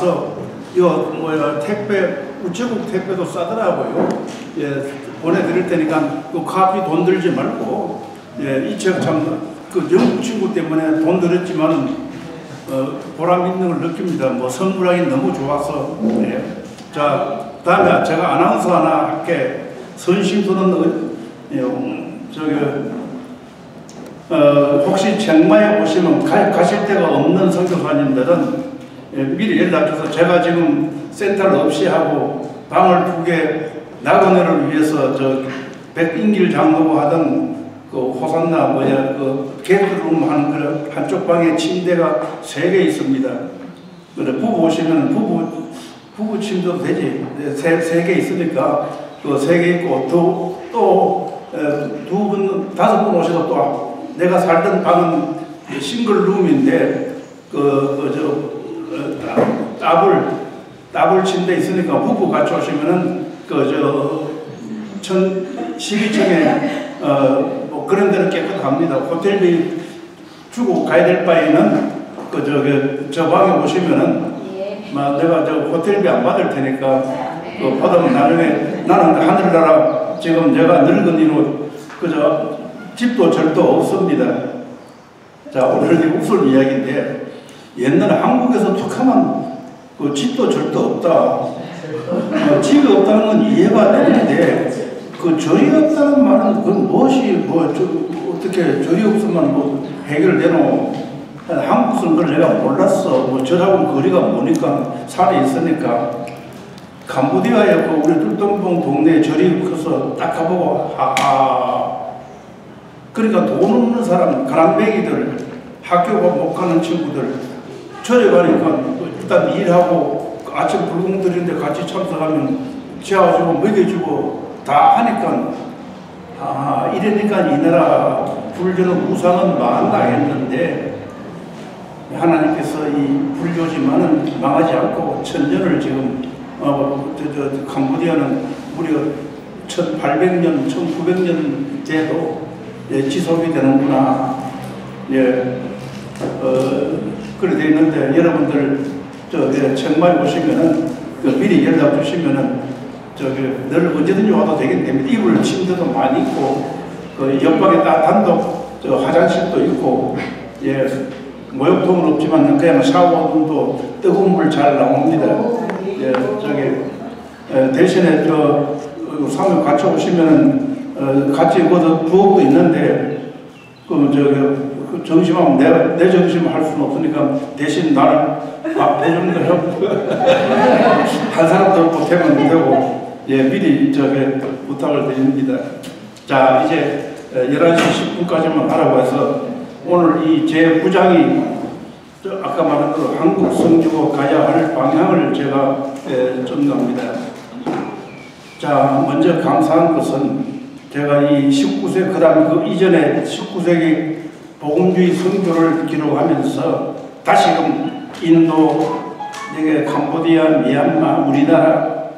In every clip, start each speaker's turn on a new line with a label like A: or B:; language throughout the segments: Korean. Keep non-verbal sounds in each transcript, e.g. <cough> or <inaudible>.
A: 가서 이거 뭐야 택배 우체국 택배도 싸더라고요. 예, 보내드릴 테니까 그 카피 돈 들지 말고 예, 이책 참그 영국 친구 때문에 돈 들었지만 어, 보람 있는 걸 느낍니다. 뭐 선물하기 너무 좋아서 예. 자 다음에 제가 아나운서 하나 할게 선심도는 예, 음, 저기 어, 혹시 정마에 보시면 가, 가실 데가 없는 선교사님들은 예, 미리 연락해서 제가 지금 센터를 없이 하고 방을 두개 나그네를 위해서 저 백인길 장로고 하던 그 호산나 뭐야 그 게드룸 하는 그런 한쪽 방에 침대가 세 개 있습니다. 그래 부부 오시면 부부 부부 침대도 되지 세세 개 있으니까 그 세 개 있고 또또두 분 다섯 분 오셔도 또 내가 살던 방은 싱글 룸인데 그저 그 더블 더블 침대 있으니까 부부 같이 오시면은 그저천 12층에 어 뭐 그런 데는 깨끗합니다. 호텔비 주고 가야 될 바에는 그 저기 저 방에 오시면은 막 내가 저 호텔비 안 받을 테니까 그 받으면 나중에 나는 하늘나라 지금 내가 늙은이로 그저 집도 절도 없습니다. 자 오늘 우술 이야기인데 옛날에 한국에서 툭하면 그 집도 절도 없다. 어, 집이 없다는 건 이해가 되는데 그 절이 없다는 말은 그 무엇이 뭐 저, 어떻게 절이 없으면 뭐 해결되노? 한국 선거를 내가 몰랐어. 뭐 저하고 거리가 뭐니까 산에 있으니까 캄보디아에 그 우리 뚫동봉 동네에 절이 커서 딱 가보고 하하 그러니까 돈 없는 사람 가랑뱅이들 학교 못 가는 친구들 절에 가니까 일단 일하고 아침 불공 들이는데 같이 참석하면 재워주고 먹여주고 다 하니까 아 이러니까 이 나라 불교는 우상은 망한다 했는데 하나님께서 이 불교지만은 망하지 않고 천년을 지금 어, 저, 저, 캄보디아는 무려 1800년, 1900년 돼도 예, 지속이 되는구나. 예, 어, 그래 돼 있는데 여러분들 저 예, 청마에 오시면은 그 미리 연락 주시면은 저기 늘 언제든지 와도 되기 때문에 이불 침대도 많이 있고 그 옆방에 다 단독 저 화장실도 있고 예 모욕통은 없지만 그냥 샤워도 뜨거운 물 잘 나옵니다. 예 저기 예, 대신에 저 사무 같이 오시면은 어, 같이 뭐 부엌도 있는데 그 저기 그 점심하면 내가 내 점심 할 수는 없으니까 대신 나를 밥 해주는 거한 <laughs> 사람도 보태면 되고 예 미리 저기 부탁을 드립니다. 자 이제 11시 10분까지만 하라고 해서 오늘 이제 부장이 아까 말한 대로 한국 성주고 가야 할 방향을 제가 예, 전합니다. 자 먼저 감사한 것은 제가 이 19세, 그 다음 그 이전에 19세기 복음주의 선교를 기록하면서 다시금 인도, 캄보디아, 미얀마, 우리나라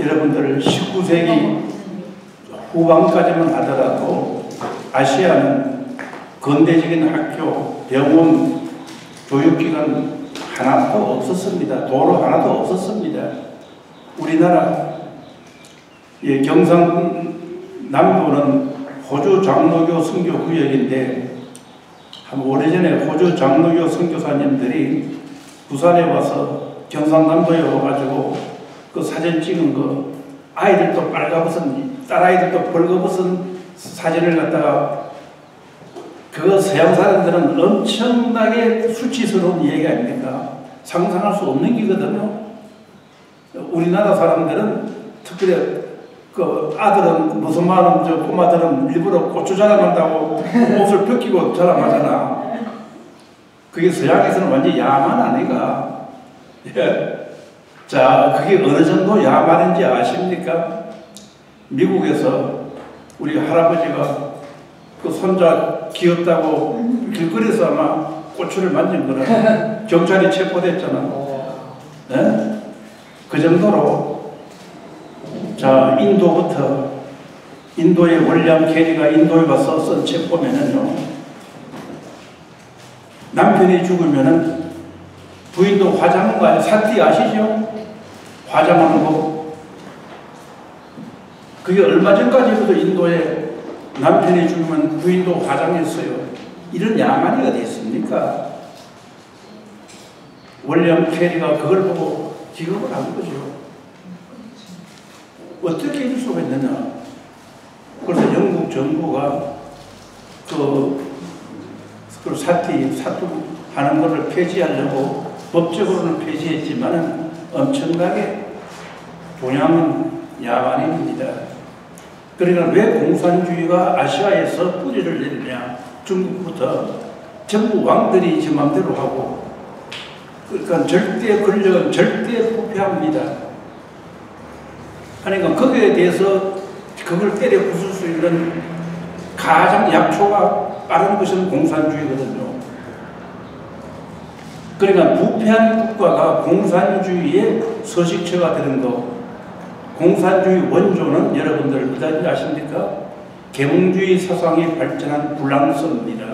A: 여러분들 19세기 후반까지만 하더라도 아시아는 근대적인 학교, 병원, 교육기관 하나도 없었습니다. 도로 하나도 없었습니다. 우리나라 예, 경상 남부는 호주 장로교 선교 구역인데 한 오래전에 호주 장로교 선교사님들이 부산에 와서 경상남도에 와가지고 그 사진 찍은 거 아이들도 빨가벗은 딸아이들도 벌거벗은 사진을 갖다가 그 서양 사람들은 엄청나게 수치스러운 얘기 아닙니까? 상상할 수 없는 기거든요. 우리나라 사람들은 특별히 그 아들은 무슨 말은 저 꼬마들은 일부러 고추 자랑한다고 옷을 벗기고 자랑하잖아. 그게 서양에서는 완전 야만 아니가. 예. 자, 그게 어느 정도 야만인지 아십니까? 미국에서 우리 할아버지가 그 손자 귀엽다고 길거리에서 아마 고추를 만진 거라 경찰이 체포됐잖아. 네? 그 정도로 자, 인도부터 인도의 월량 캐리가 인도에 와서 쓴 책 보면은요. 남편이 죽으면은 부인도 아니에요? 사티 아시죠? 화장하는 거. 그게 얼마 전까지도 인도에 남편이 죽으면 부인도 화장했어요. 이런 야만이 어디 있습니까? 월리엄 캐리가 그걸 보고 기겁을 한 거죠. 어떻게 이럴 수가 있느냐. 그래서 영국 정부가 그, 그 사티, 사투하는 것을 폐지하려고 법적으로는 폐지했지만 엄청나게 동양은 야만입니다. 그러니까 왜 공산주의가 아시아에서 뿌리를 내리냐. 중국부터 전부 왕들이 지 맘대로 하고 그러니까 절대 권력은 절대 부패합니다. 그러니까 거기에 대해서 그걸 때려 부술 수 있는 가장 약초가 빠른 것은 공산주의거든요. 그러니까 부패한 국가가 공산주의의 서식처가 되는 거. 공산주의 원조는 여러분들 어디 아십니까? 계몽주의 사상이 발전한 불랑서입니다.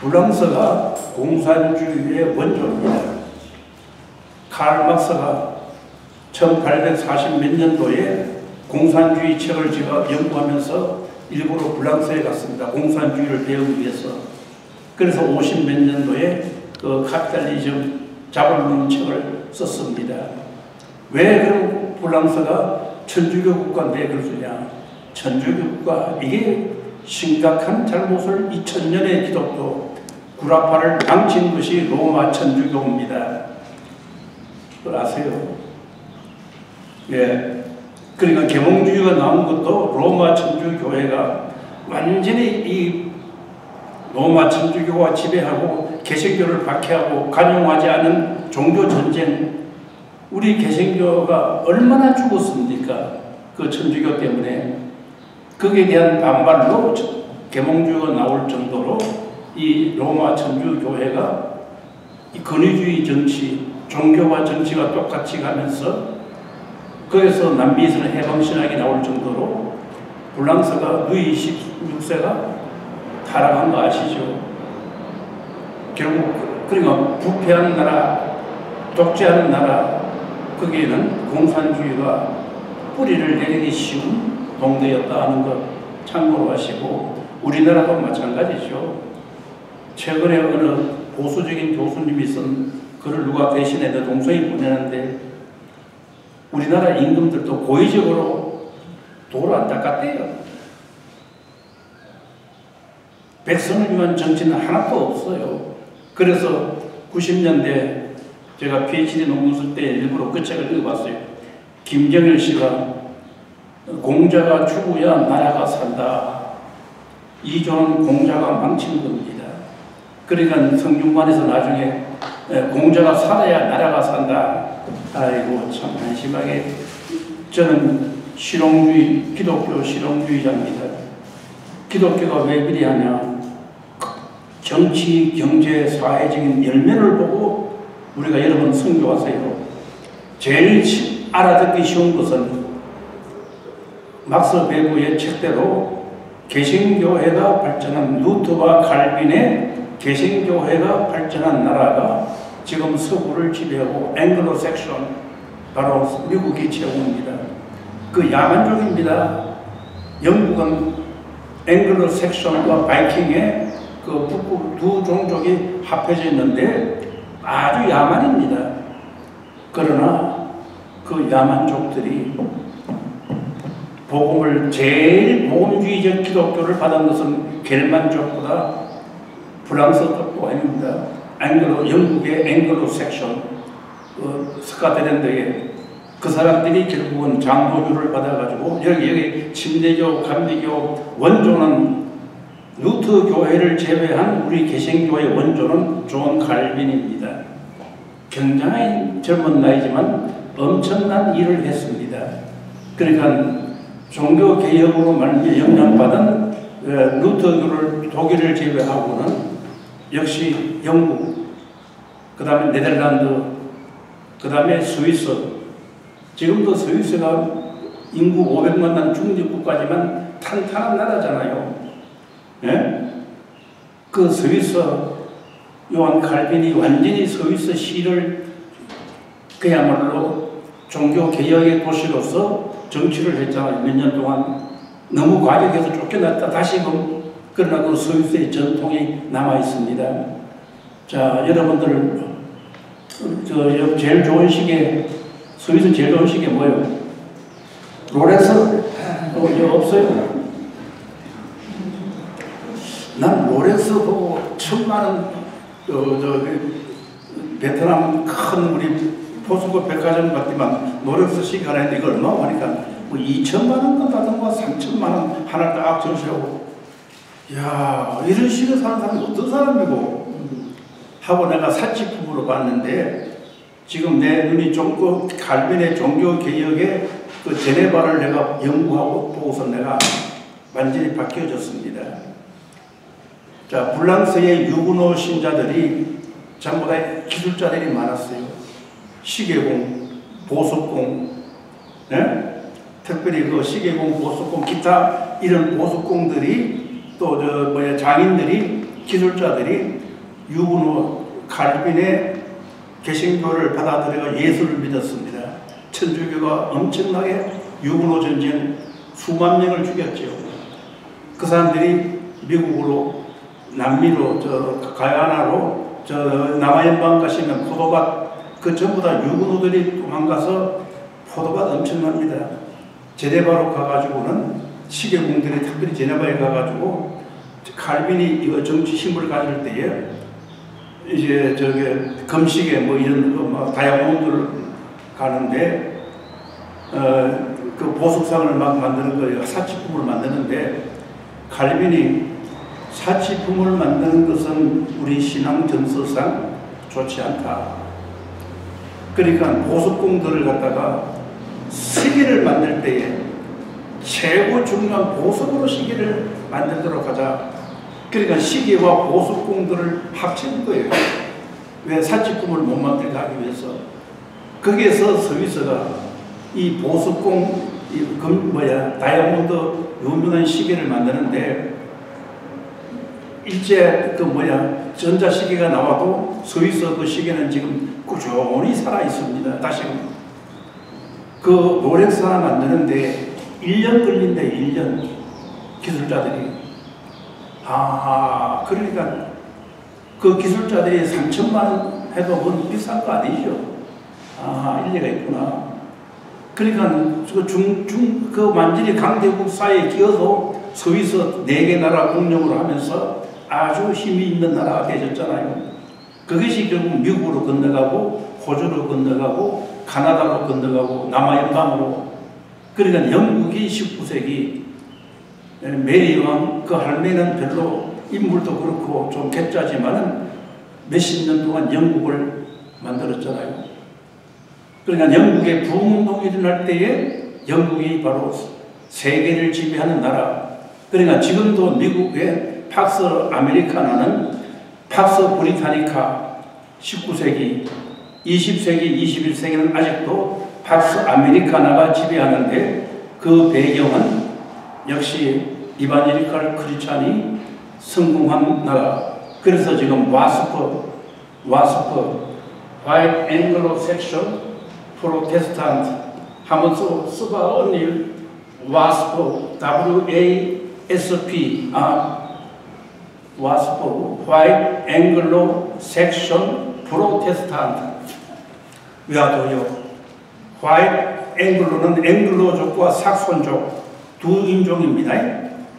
A: 불랑서가 공산주의의 원조입니다. 칼 막스가 1840 몇 년도에 공산주의 책을 제가 연구하면서 일부러 불랑서에 갔습니다. 공산주의를 배우기 위해서. 그래서 50 몇 년도에 그 카피탈리즘 자본론 책을 썼습니다. 왜 그런 불랑서가 천주교 국가인데 그러냐. 천주교가 이게 심각한 잘못을 2000년의 기독교 구라파를 당친 것이 로마 천주교입니다. 그걸 아세요? 예. 그러니까 계몽주의가 나온 것도 로마 천주교회가 완전히 이 로마 천주교가 지배하고 개신교를 박해하고 간용하지 않은 종교 전쟁 우리 개신교가 얼마나 죽었습니까? 그 천주교 때문에 거기에 대한 반발로 계몽주의가 나올 정도로 이 로마 천주교회가 이 권위주의 정치, 종교와 정치가 똑같이 가면서 거기서 남미에서는 해방신학이 나올 정도로 불랑스가 루이 16세가 타락한 거 아시죠? 결국 그러니까 부패한 나라, 독재하는 나라 거기에는 공산주의가 뿌리를 내리기 쉬운 동대였다 하는 것 참고로 하시고 우리나라도 마찬가지죠. 최근에 어느 보수적인 교수님이 쓴 글을 누가 대신해 내 동생이 보내는데 우리나라 임금들도 고의적으로 도를 안 닦았대요. 백성을 위한 정치는 하나도 없어요. 그래서 90년대 제가 PhD 논문 쓸 때 일부러 그 책을 읽어봤어요. 김정일 씨가 공자가 죽어야 나라가 산다. 이조는 공자가 망친 겁니다. 그러니까 성균관에서 나중에 공자가 살아야 나라가 산다. 아이고 참 한심하게 저는 실용주의 기독교 실용주의자입니다. 기독교가 왜 그리하냐 정치, 경제, 사회적인 열매를 보고 우리가 여러분 성교하세요. 제일 알아듣기 쉬운 것은 막스 베부의 책대로 개신교회가 발전한 루트와 칼빈의 개신교회가 발전한 나라가 지금 서구를 지배하고 앵글로 섹션 바로 미국이 최고입니다. 그 야만족입니다. 영국은 앵글로 섹션과 바이킹의 그 북부 두 종족이 합해져 있는데 아주 야만입니다. 그러나 그 야만족들이 복음을 제일 복음주의적 기독교를 받은 것은 겔만족보다 프랑스 쪽도 아닙니다. 앵글로 영국의 앵글로 섹션 그 스카틀랜드에 그 사람들이 결국은 장로교를 받아가지고 여기 여기 침례교, 감리교 원조는 루터 교회를 제외한 우리 개신교의 원조는 존 칼빈입니다. 굉장히 젊은 나이지만 엄청난 일을 했습니다. 그러니까 종교 개혁으로 말미 영향받은 어, 루터교를 독일을 제외하고는 역시 영국, 그 다음에 네덜란드, 그 다음에 스위스, 지금도 스위스가 인구 500만 난 중립국가지만 탄탄한 나라잖아요. 예? 그 스위스, 요한 칼빈이 완전히 스위스 시를 그야말로 종교 개혁의 도시로서 정치를 했잖아요. 몇 년 동안 너무 과격해서 쫓겨났다. 다시금 그러나 그 스위스의 전통이 남아 있습니다. 자, 여러분들 저 제일 좋은 시계 스위스 제일 좋은 시계 뭐예요? 롤렉스? 어, 이제 없어요. 난 롤렉스 보고 천만 원, 저, 저, 그 베트남 큰 우리 포스코 백화점 같지만 시계 하나 했는데 이거 얼마 하니까 뭐 2천만 원 건다던가 3천만 원 하나 딱 전시하고 야 이런 시계 사는 사람이 어떤 사람이고 하고 내가 사치품으로 봤는데 지금 내 눈이 좀그 갈빈의 종교 개혁의 그 제네바를 내가 연구하고 보고서 내가 완전히 바뀌어졌습니다. 자, 불랑스의 유구노 신자들이 전부 다 기술자들이 많았어요. 시계공, 보석공, 네? 특별히 그 시계공, 보석공, 기타 이런 보석공들이 또 저 뭐야 장인들이 기술자들이 유구노 칼빈의 개신교를 받아들여 예수를 믿었습니다. 천주교가 엄청나게 유구노 전쟁 수만 명을 죽였죠. 그 사람들이 미국으로 남미로 저 가야나로 저 남아연방 가시면 포도밭 그 전부 다 유구노들이 도망가서 포도밭 엄청납니다. 제네바로 가가지고는 시계공들이 특별히 제네바에 가가지고 칼빈이 이거 정치 힘을 가질 때에 이제 저게 금식에 뭐 이런 거뭐 다이아몬드를 가는데 어 그 보석상을 막 만드는 거예요. 사치품을 만드는데 칼빈이 사치품을 만드는 것은 우리 신앙 전서상 좋지 않다. 그러니까 보석공들을 갖다가 시계를 만들 때에 최고 중요한 보석으로 시계를 만들도록 하자. 그러니까 시계와 보석공들을 합친 거예요. 왜 사치품을 못 만들게 하기 위해서. 거기에서 스위스가 이 보석공, 이 금, 뭐야, 다이아몬드 유명한 시계를 만드는데 일제 그 뭐야, 전자시계가 나와도 스위스 그 시계는 지금 꾸준히 살아 있습니다. 다시금. 그 롤렉스 하나 만드는데 1년 걸린대, 1년. 기술자들이. 아, 그러니까 그 기술자들이 3천만 원 해도 그건 비싼 거 아니죠. 아, 일리가 있구나. 그러니까 그 중, 중, 그 완전히 강대국 사이에 끼어서 스위스 네개 나라 공룡으로 하면서 아주 힘이 있는 나라가 되셨잖아요. 그것이 결국 미국으로 건너가고 호주로 건너가고 카나다로 건너가고 남아연방으로 그러니까 영국이 19세기 메리 왕 그 할매는 별로 인물도 그렇고 좀 개짜지만은 몇십 년 동안 영국을 만들었잖아요. 그러니까 영국의 부흥운동이 일어날 때에 영국이 바로 세계를 지배하는 나라. 그러니까 지금도 미국의 팍스 아메리카나는 팍스 브리타니카 19세기, 20세기, 21세기는 아직도 팍스 아메리카나가 지배하는데 그 배경은 역시 이바니리칼 크리찬이 성공한 나라. 그래서 지금 와스퍼, 와스퍼, White Anglo-Saxon 프로테스탄트 하면서 쓰바 언일 와스퍼 W-A-S-P 아 와스퍼 White Anglo-Saxon 프로테스탄트 White Anglo는 앵글로족과 삭손족 두 인종입니다.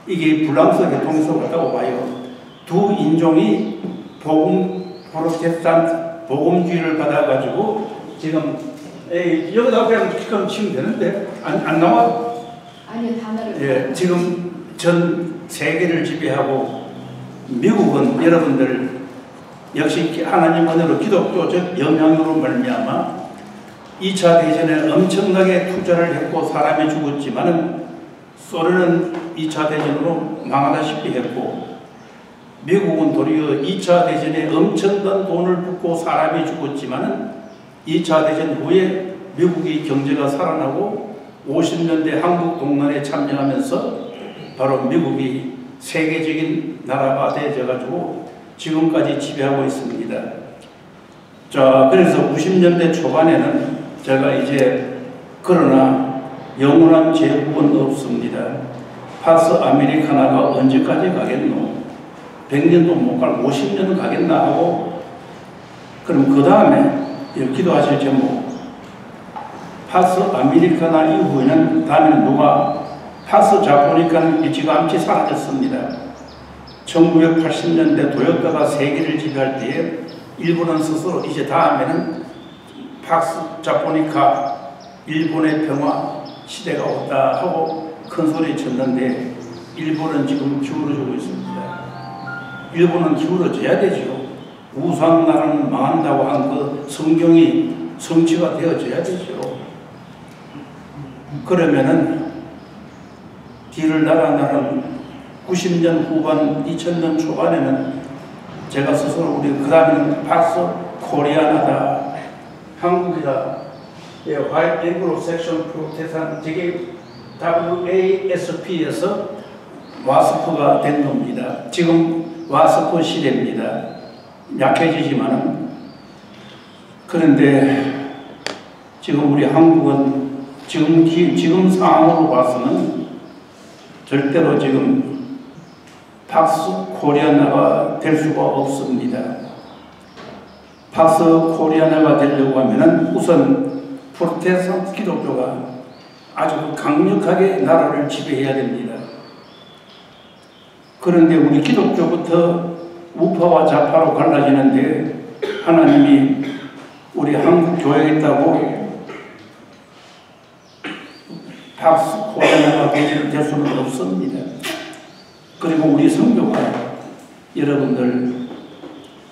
A: 이게 불랑스 계통에서 왔다고 봐요. 두 인종이 복음 프로테스탄트 복음주의를 받아가지고 지금 에이, 여기다 그냥 그럼 치면 되는데 안, 안 나와?
B: 아니요 단어를
A: 예, 지금 전 세계를 지배하고 미국은 여러분들 역시 하나님 은혜로 기독교적 영향으로 말미암아 2차 대전에 엄청나게 투자를 했고 사람이 죽었지만은 소련은 2차 대전으로 망하다시피 했고 미국은 도리어 2차 대전에 엄청난 돈을 붓고 사람이 죽었지만은 2차 대전 후에 미국이 경제가 살아나고 50년대 한국 동란에 참여하면서 바로 미국이 세계적인 나라가 되어져 가지고 지금까지 지배하고 있습니다. 자, 그래서 90년대 초반에는 제가 이제 그러나 영원한 제국은 없습니다. 파스 아메리카나가 언제까지 가겠노? 100년도 못 갈, 50년 가겠나 하고 그럼 그 다음에 기도하실 제목 파스 아메리카나 이후에는 다음에는 누가 파스 자포니카는 일찌감치 사라졌습니다. 1980년대 도요타가 세계를 지배할 때에 일본은 스스로 이제 다음에는 파스 자포니카 일본의 평화 시대가 왔다 하고 큰 소리 쳤는데 일본은 지금 기울어지고 있습니다. 일본은 기울어져야 되죠. 우상 나라는 망한다고 한 그 성경이 성취가 되어져야 되죠. 그러면은 뒤를 날아 나는 90년 후반, 2000년 초반에는 제가 스스로 우리 그 다음에는 박스 코리아나다, 한국이다, 예, 화이트 앵글로 섹션 프로테산 되게 WASP에서 와스프가 된 겁니다. 지금 와스프 시대입니다. 약해지지만은 그런데 지금 우리 한국은 지금 지금 상황으로 봐서는 절대로 지금 Pax Koreana가 될 수가 없습니다. Pax Koreana가 되려고 하면은 우선 프로테스탄트 기독교가 아주 강력하게 나라를 지배해야 됩니다. 그런데 우리 기독교부터 우파와 좌파로 갈라지는데 하나님이 우리 한국 교회에 있다고 박스 코리아나가 될 수는 없습니다. 그리고 우리 성교가 여러분들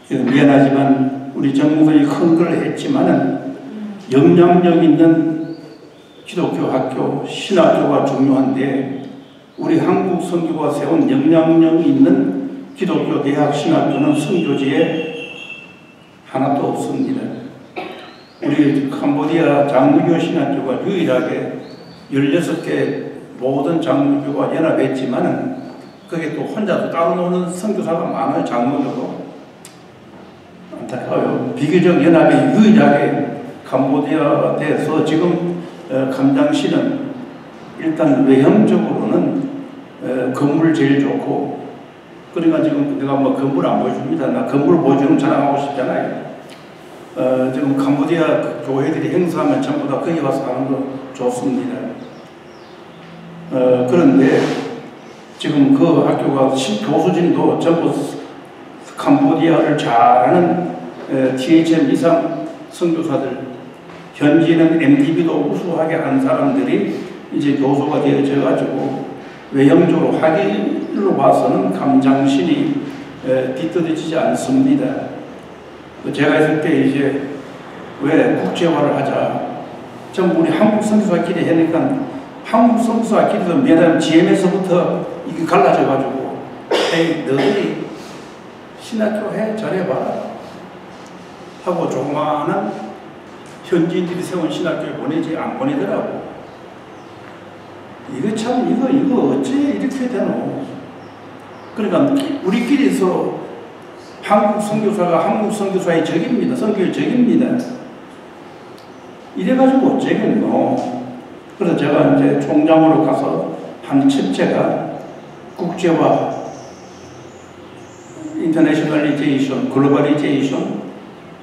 A: 미안하지만 우리 정부들이 큰 걸 했지만은 영향력 있는 기독교 학교, 신학교가 중요한데 우리 한국 선교가 세운 영향력 있는 기독교 대학 신학교는 선교지에 하나도 없습니다. 우리 캄보디아 장로교 신학교가 유일하게 16개 모든 장로교가 연합했지만은 그게 또 혼자도 따로 노는 선교사가 많아요. 장로교도. 안타까워요. 비교적 연합이 유일하게 캄보디아가 돼서 지금 감장시는 일단 외형적으로는 건물 제일 좋고 그러니까 지금 내가 뭐 건물 안 보여줍니다. 나 건물 보여주는 자랑하고 싶잖아요. 어, 지금 캄보디아 교회들이 행사하면 전부 다 거기 와서 하는 거 좋습니다. 어, 그런데 지금 그 학교가 교수진도 전부 캄보디아를 잘하는 THM 이상 선교사들 현지는 MTB도 우수하게 한 사람들이 이제 교수가 되어져 가지고 외형적으로 학위로 봐서는 감장신이 뒤떨어지지 않습니다. 그 제가 있을 때 이제 왜 국제화를 하자. 전부 우리 한국 선교사끼리 하니까 한국 선교사끼리도 매달 GM에서부터 이게 갈라져 가지고 에이 너희들이 신학교 해 잘해봐 하고 조그마한 현지인들이 세운 신학교에 보내지 안 보내더라고. 이거 참 이거 이거 어째 이렇게 되노? 그러니까 우리끼리서 한국 선교사가 한국 선교사의 적입니다. 선교의 적입니다. 이래가지고 어쩌겠노? 그래서 제가 이제 총장으로 가서 한 첫째가 국제화, internationalization, globalization,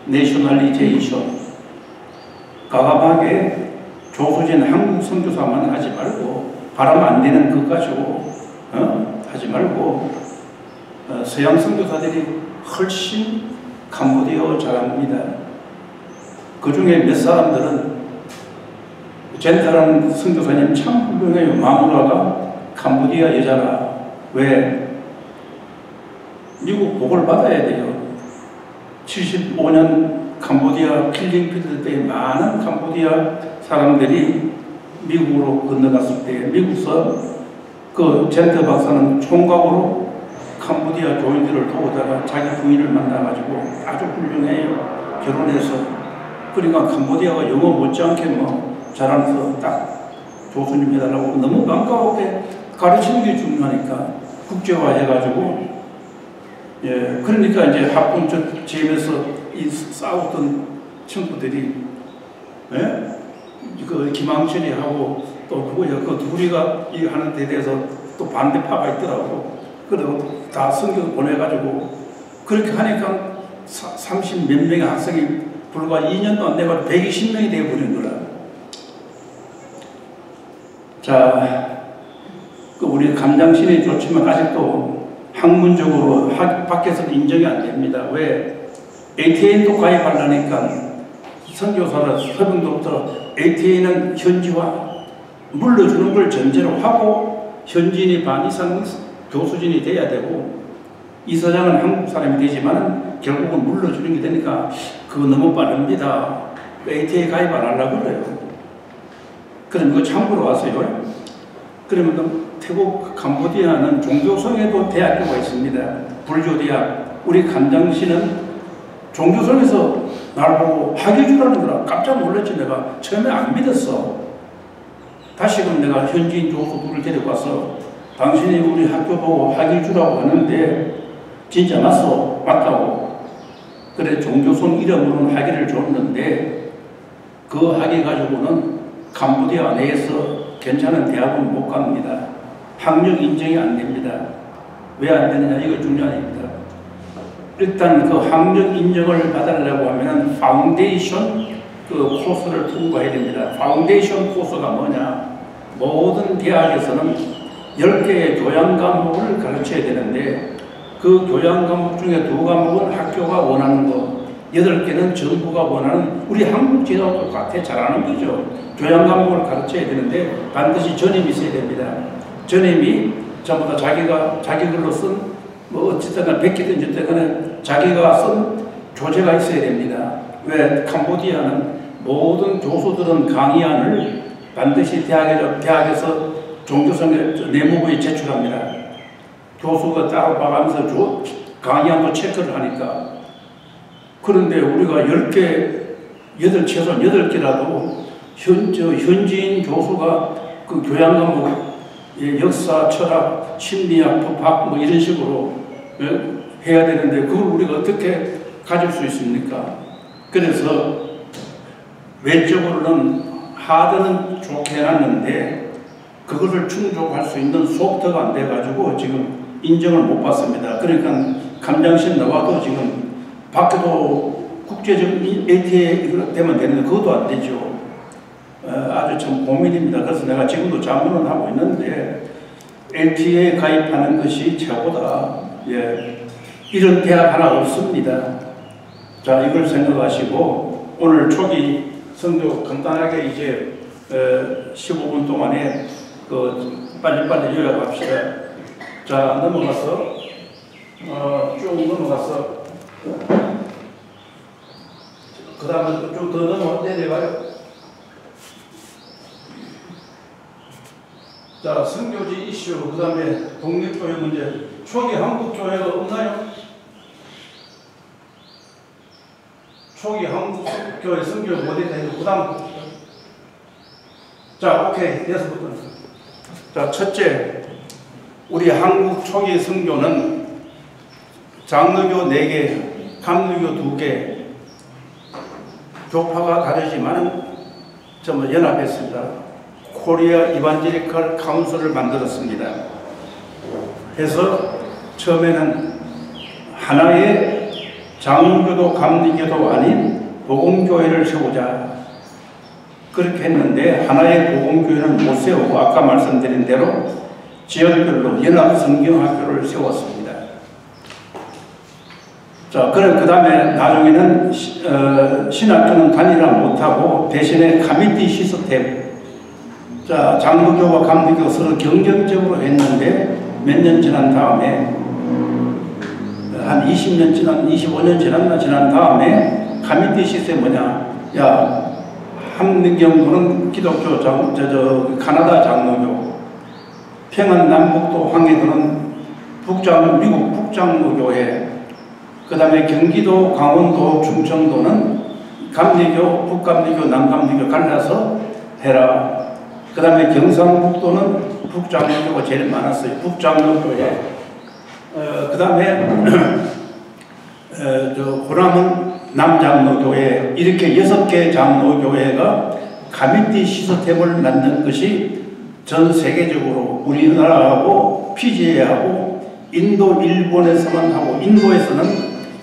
A: nationalization, 과감하게 조수진 한국 선교사만 하지 말고 바람 안 되는 것 가지고 어? 하지 말고 어, 서양 선교사들이 훨씬 캄보디아 잘합니다. 그 중에 몇 사람들은 젠타라는 선교사님 참 훌륭해요. 마누라가 캄보디아 여자라. 왜? 미국 복을 받아야 돼요. 75년 캄보디아 킬링필드 때 많은 캄보디아 사람들이 미국으로 건너갔을 때 미국서 그 젠트 박사는 총각으로 캄보디아 교인들을 도우다가 자기 부인을 만나가지고 아주 훌륭해요. 결혼해서. 그러니까 캄보디아가 영어 못지않게 뭐 잘하면서 딱 교수님 해달라고 너무 반가웠게 가르치는 게 중요하니까 국제화 해가지고 예, 그러니까 이제 학군적 지에서 이 싸웠던 친구들이, 예? 그 김항철이 하고 또 누구야, 그 둘이가 이 하는 데 대해서 또 반대파가 있더라고. 그리고 다 성경 보내가지고 그렇게 하니까 30 몇 명의 학생이 불과 2년도 안 돼가지고 120명이 되어버린 거라. 자, 그 우리 감장신이 좋지만 아직도 학문적으로 학, 밖에서 인정이 안 됩니다. 왜? ATN도 가입하려니까 선교사나 서병도부터 ATN은 현지화 물러주는 걸 전제로 하고 현지인이 반 이상 교수진이 돼야 되고 이사장은 한국 사람이 되지만 결국은 물러주는 게 되니까 그거 너무 빠릅니다. AT에 가입 안 하려고 그래요. 그럼 이거 참고로 왔어요. 그러면 태국 캄보디아는 종교성에도 대학교가 있습니다. 불교대학. 우리 간장시는 종교성에서 날 보고 학위주라는 거라 깜짝 놀랐지 내가 처음에 안 믿었어. 다시금 내가 현지인 데리고 와서 당신이 우리 학교 보고 학위주라고 하는데 진짜 맞소? 맞다고. 그래 종교성 이름으로는 학위를 줬는데 그 학위 가지고는 캄보디아 내에서 괜찮은 대학은 못 갑니다. 학력 인정이 안 됩니다. 왜 안 되느냐 이거 중요합니다. 일단 그 학력 인정을 받으려고 하면 파운데이션 그 course를 통과해야 됩니다. foundation course가 뭐냐? 모든 대학에서는 10개의 교양 과목을 가르쳐야 되는데 그 교양 과목 중에 두 과목은 학교가 원하는 거, 여덟 개는 정부가 원하는 우리 한국 제도와 똑같아 잘하는 거죠. 교양 과목을 가르쳐야 되는데 반드시 전임이 있어야 됩니다. 전임이 전부 다 자기가 자기 글로 쓴뭐 어쨌든 베끼든 어쨌든 자기가 쓴 조제가 있어야 됩니다. 왜 캄보디아는 모든 교수들은 강의안을 반드시 대학에, 대학에서 종교성의 내무부에 제출합니다. 교수가 따로 봐가면서 강의안도 체크를 하니까 그런데 우리가 10개, 8, 최소한 8개라도 현, 저, 현지인 교수가 그 교양 과목, 예, 역사, 철학, 심리학, 법학 뭐 이런 식으로 예, 해야 되는데 그걸 우리가 어떻게 가질 수 있습니까? 그래서 외적으로는 하드는 좋게 해놨는데 그것을 충족할 수 있는 소프트가 안 돼가지고 지금 인정을 못 받습니다. 그러니까 감장신 나와도 지금 밖에도 국제적 ATA 되면 되는데 그것도 안 되죠. 아주 참 고민입니다. 그래서 내가 지금도 자문을 하고 있는데 LTA에 가입하는 것이 최고다. 예. 이런 대학 하나 없습니다. 자, 이걸 생각하시고 오늘 초기 성교 간단하게 이제 15분 동안에 그 빨리빨리 요약합시다. 자, 넘어가서 어, 쭉 넘어가서 그 다음에 쭉 더 넘어 내려가요. 자, 성교지 이슈, 그 다음에 독립교회 문제, 초기 한국교회가 없나요? 초기 한국교회 성교 모델 해도 그 다음 자, 오케이. 여섯부터. 자, 첫째. 우리 한국 초기 성교는 장로교 4개, 감로교 2개, 교파가 다르지만 전부 연합했습니다. 코리아 이반제리컬 카운슬을 만들었습니다. 해서 처음에는 하나의 장로교도 감리교도 아닌 복음교회를 세우자 그렇게 했는데 하나의 복음교회는 못 세우고 아까 말씀드린 대로 지역별로 연합 성경학교를 세웠습니다. 자, 그럼 그 다음에 나중에는 시, 어, 신학교는 단일화 못하고 대신에 카미티 시스템 자, 장로교와 감리교 서로 경쟁적으로 했는데 몇 년 지난 다음에 한 20년 지난, 25년 지났나 지난 다음에 카미티 시스템 뭐냐? 야, 함경도는 기독교 장, 저, 저, 카나다 장로교, 평안 남북도 황해도는 북장, 미국 북장로교회, 그 다음에 경기도, 강원도, 충청도는 감리교, 북감리교, 남감리교 갈라서 해라. 그 다음에 경상북도는 북장로교가 제일 많았어요. 북장로교회. 어, 그 다음에 <clears throat> 어, 저 호남은 남장로교회 이렇게 여섯 개 장로교회가 comity 시스템을 만든 것이 전 세계적으로 우리나라하고 피지에하고 인도, 일본에서만 하고 인도에서는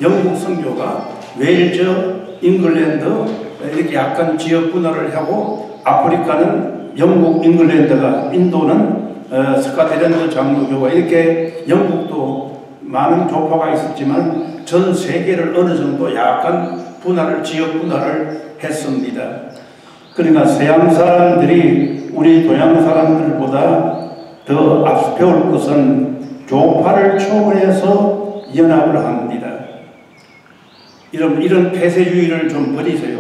A: 영국 선교가 웨일즈, 잉글랜드 이렇게 약간 지역 분할을 하고 아프리카는 영국, 잉글랜드가 인도는 어, 스카틀랜드 장로교가 이렇게 영국도 많은 교파가 있었지만 전 세계를 어느 정도 약간 분할을 지역 분할을 했습니다. 그러니까 서양 사람들이 우리 동양 사람들보다 더 앞서 배울 것은 교파를 초월해서 연합을 합니다. 이런 이런 폐쇄주의를 좀 버리세요.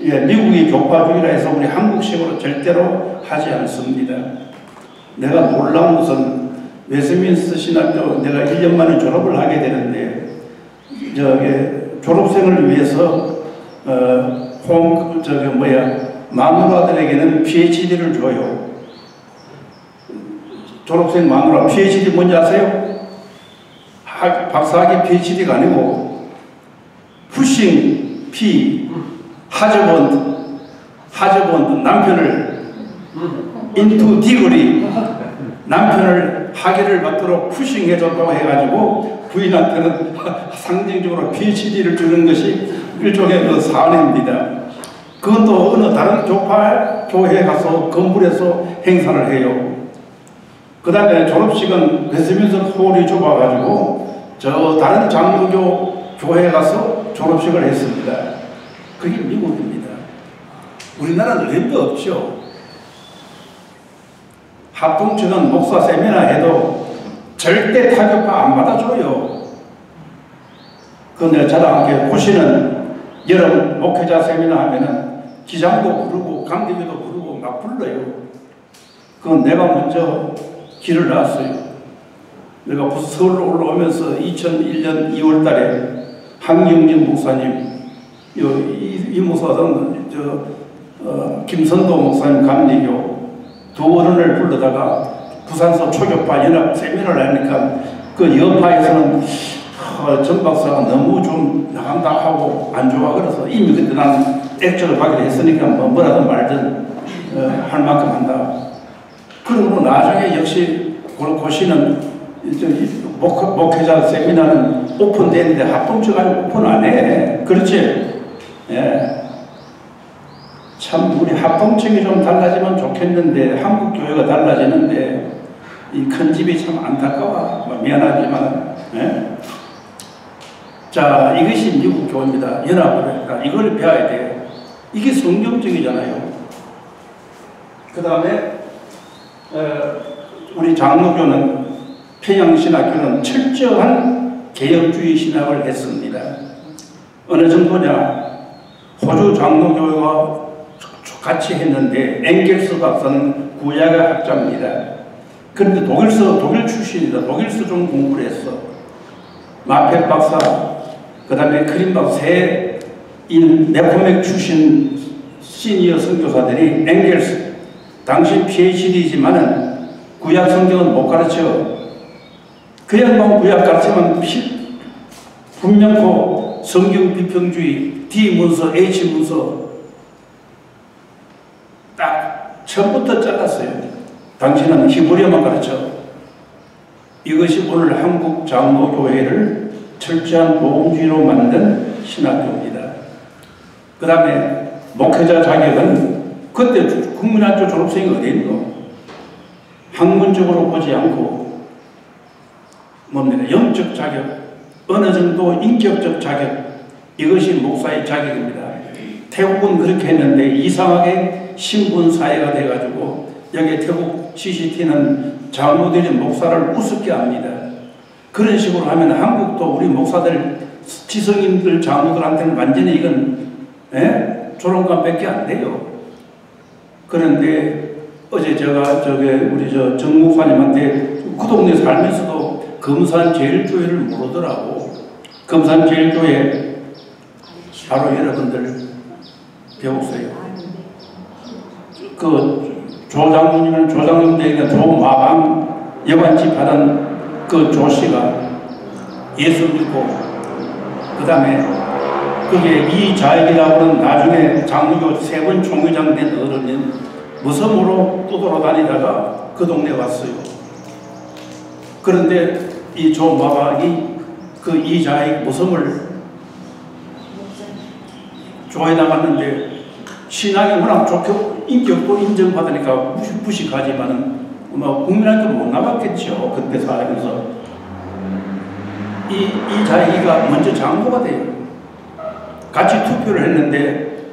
A: 예, 미국이 교파주의라 해서 우리 한국식으로 절대로 하지 않습니다. 내가 놀라운 것은 웨스민스 신학교 내가 1년 만에 졸업을 하게 되는데 저기 졸업생을 위해서 어, 홈 저기 뭐야 마누라들에게는 PhD를 줘요. 졸업생 마누라 PhD 뭔지 아세요? 학, 박사학위 PhD가 아니고 pushing P husband husband 남편을 into degree 남편을 학위를 받도록 pushing해줬다고 해가지고 부인한테는 <laughs> 상징적으로 PhD를 주는 것이 일종의 그 사례입니다. 그것도 어느 다른 교파 교회에 가서 건물에서 행사를 해요. 그 다음에 졸업식은 웨스트민스터 홀이 좁아가지고 저 다른 장로교 교회에 가서 졸업식을 했습니다. 그게 미국입니다. 우리나라는 랜드 없죠. 합동측은 목사 세미나 해도 절대 타격파 안 받아줘요. 그런데 저랑 함께 보시는 여름 목회자 세미나 하면은 기장도 부르고 강대기도 부르고 막 불러요. 그건 내가 먼저 길을 나왔어요. 내가 서울로 올라오면서 2001년 2월 달에 한경진 목사님, 이, 이 목사는 저, 어, 김선도 목사님 감리교 두 어른을 불러다가 부산서 초교파 연합 세미나를 하니까 그 여파에서는 어, 전 박사가 너무 좀 나간다 하고 안 좋아 그래서 이미 그때 난 액젓을 받기로 했으니까 뭐 뭐라든 말든 어, 할 만큼 한다. 그러고 나중에 역시 고시는 목, 목회자 세미나는 오픈되는데 아니고 오픈 안 해. 그렇지? 예. 참 우리 합동층이 좀 달라지면 좋겠는데 한국 교회가 달라지는데 이 큰 집이 참 안타까워. 뭐 미안하지만 예? 자 이것이 미국 교회입니다. 연합을 했다. 이걸 배워야 돼. 이게 성경적이잖아요. 그 다음에 어, 우리 장로교는 평양신학교는 철저한 개혁주의 신학을 했습니다. 어느 정도냐 호주 장로교회가 같이 했는데 앵겔스 박사는 구약의 학자입니다. 그런데 독일서 독일 출신이다. 독일서 좀 공부를 했어. 마펫 박사, 그 다음에 크림 박사, 세 네포맥 출신 시니어 선교사들이 앵겔스, 당신 PhD지만은 구약 성경은 못 가르쳐. 그 양반 구약 가르치면 분명코 성경 비평주의, D 문서, H 문서 딱 처음부터 잘랐어요. 당신은 히브리어만 가르쳐. 이것이 오늘 한국 장로교회를 철저한 보험주의로 만든 신학교입니다. 그 다음에 목회자 자격은 그때 국민학교 졸업생이 어디 있노? 학문적으로 보지 않고 뭡니까? 영적 자격, 어느 정도 인격적 자격 이것이 목사의 자격입니다. 태국은 그렇게 했는데 이상하게 신분 사회가 돼가지고 여기 태국 CCT는 장로들이 목사를 우습게 합니다. 그런 식으로 하면 한국도 우리 목사들 지성인들 장로들한테는 완전히 이건 예? 조롱감밖에 안 돼요. 그런데 어제 제가 저기 우리 저 정목사님한테 그 동네 살면서도 금산 제일교회를 모르더라고. 금산 제일교회 바로 여러분들 배우세요. 그 조장님은 조장님 되니까 조마방 여관집 하던 그 조씨가 예수 믿고 그 다음에 그게 이자익이라고 하는 나중에 장로교 세 번 총회장 된 어른인 무섬으로 떠돌아 다니다가 그 동네 왔어요. 그런데 이 조마박이 그 이자익 무섬을 조회 나갔는데 신앙이 워낙 좋게 인격도 인정받으니까 무식, 무식하지만은 뭐 국민한테 못 나갔겠죠. 그때 살면서. 이, 이 자기가 먼저 장로가 돼요. 같이 투표를 했는데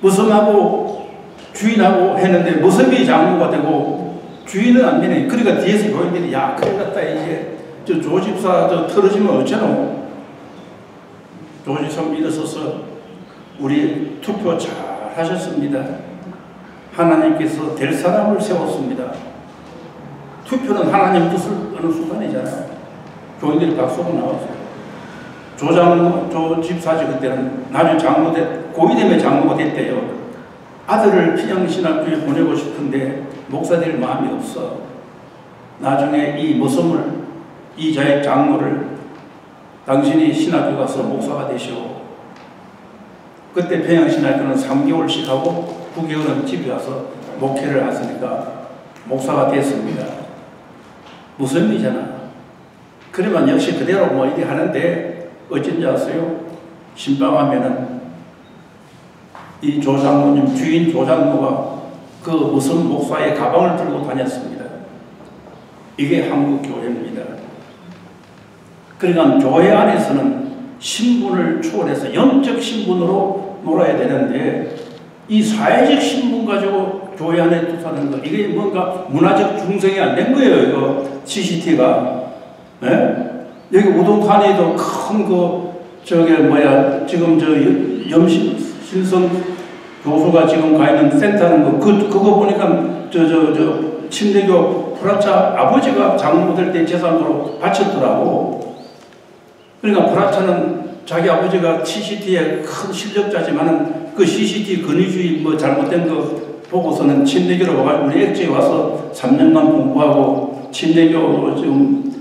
A: 무성하고 주인하고 했는데 무성이 장로가 되고 주인은 안 되네. 그러니까 뒤에서 교인들이 야 큰일 났다 이제 저 조집사 저 틀어지면 어쩌노. 조집사 일어서서 우리 투표 잘 하셨습니다. 하나님께서 될 사람을 세웠습니다. 투표는 하나님 뜻을 어느 순간이잖아요. 교인들이 박수가 나왔어요. 조장로, 조 집사지 그때는 나중에 장로 됐, 고위되면 장로가 됐대요. 아들을 피양신학교에 보내고 싶은데 목사 될 마음이 없어. 나중에 이 모섬을, 이 자의 장로를 당신이 신학교 가서 목사가 되시오. 그때 평양신학교는 3개월씩 하고 9개월은 집에 와서 목회를 하시니까 목사가 됐습니다. 무슨 일이잖아. 그러면 역시 그대로 뭐 이렇게 하는데 어쩐지 아세요? 신방하면은 이 조장로님 주인 조장로가 그 무슨 목사의 가방을 들고 다녔습니다. 이게 한국 교회입니다. 그러니까 교회 안에서는 신분을 초월해서 영적 신분으로 놀아야 되는데 이 사회적 신분 가지고 교회 안에 투사하는 거 이게 뭔가 문화적 중성이 안 된 거예요. 이거 CCT가 네? 여기 우동탄에도 큰 그 저게 뭐야 지금 저 염실 실성 교수가 지금 가 있는 센터는 거 그, 그거 보니까 저 저 저 침대교 프라차 아버지가 장로 될때 재산으로 바쳤더라고. 그러니까 프라차는 자기 아버지가 CCT의 큰 실력자지만은 그 CCT 근위주의 뭐 잘못된 거 보고서는 침대교로 와가지고 우리 액지에 와서 3년간 공부하고 침대교로 지금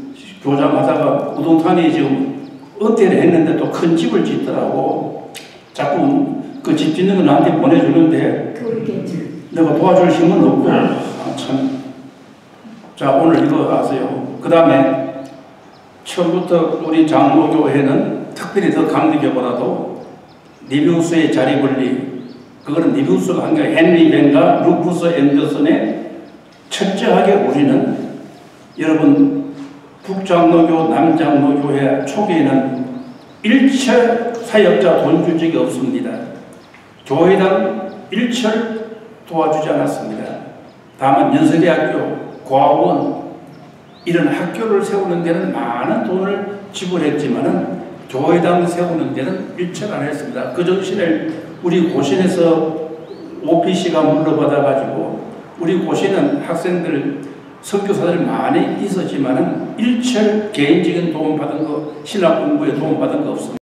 A: 교장하다가 우동탄이 지금 은퇴를 했는데 또 큰 집을 짓더라고. 자꾸 그 집 짓는 거 나한테 보내주는데 내가 도와줄 힘은 없고 아, 참. 자 오늘 이거 아세요. 그 다음에 처음부터 우리 장로교회는 특별히 더 강대교보다도 리뷰스의 자리 권리 그거는 리뷰스가 한게 헨리 벤과 루푸스 앤더슨의 철저하게 우리는 여러분 북장로교 남장로교회 초기에는 일체 사역자 돈 준 적이 없습니다. 교회당 일철 도와주지 않았습니다. 다만 연세대학교, 고아원 이런 학교를 세우는 데는 많은 돈을 지불했지만은 교회당 세우는 데는 일철 안 했습니다. 그 정신을 우리 고신에서 OPC가 물러받아 가지고 우리 고신은 학생들 선교사들 많이 있었지만은 일철 개인적인 도움 받은 거 신학 공부에 도움 받은 거 없습니다.